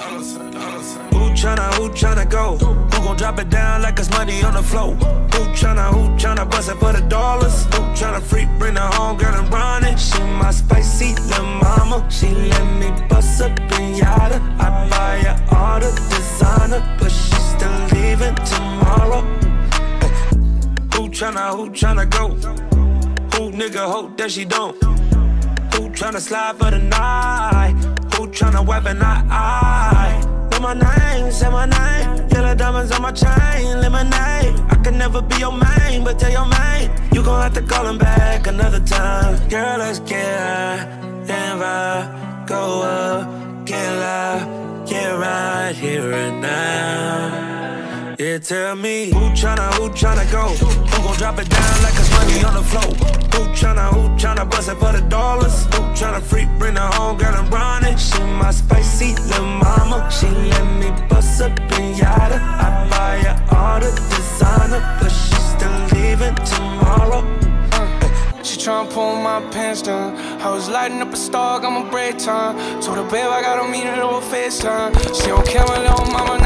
Who tryna, who tryna go? Who gon' drop it down like it's money on the floor? Who tryna, who tryna bust it for the dollars? Who tryna freak, bring her home, girl, and run it? She my spicy little mama. She let me bust up in yada. I buy her all the designer, but she's still leaving tomorrow. Who tryna, who tryna go? Who nigga hope that she don't? Who tryna slide for the night? Who tryna weapon I? My name, say my name. Yellow diamonds on my chain, lemonade. I can never be your main, but tell your main you gon' have to call him back another time. Girl, let's get high and vibe, go up, get loud, get right here and now. Yeah, tell me who tryna, who tryna go? Who gon' drop it down like it's money on the floor? Who tryna, who tryna bust it for the dollars? Who tryna freak, bring her home, girl, and run it? She my spicy little mama. She tryna pull my pants down. I was lighting up a star, got my break time. Told her, babe, I got a meeting over FaceTime. She don't care, my little mama